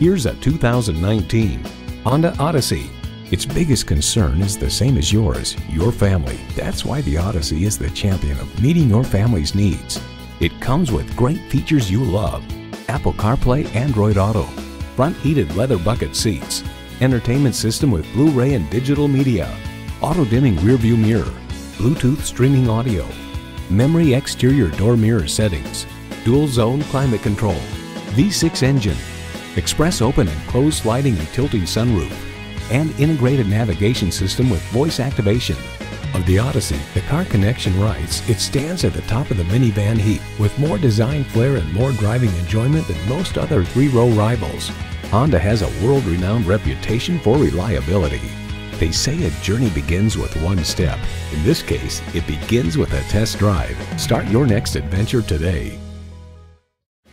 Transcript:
Here's a 2019 Honda Odyssey. Its biggest concern is the same as yours, your family. That's why the Odyssey is the champion of meeting your family's needs. It comes with great features you love. Apple CarPlay Android Auto, front heated leather bucket seats, entertainment system with Blu-ray and digital media, auto dimming rearview mirror, Bluetooth streaming audio, memory exterior door mirror settings, dual zone climate control, V6 engine, express open and closed sliding and tilting sunroof, and integrated navigation system with voice activation. Of the Odyssey, the Car Connection writes, it stands at the top of the minivan heap with more design flair and more driving enjoyment than most other three-row rivals. Honda has a world-renowned reputation for reliability. They say a journey begins with one step. In this case, it begins with a test drive. Start your next adventure today.